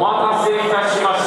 お待たせいたしました。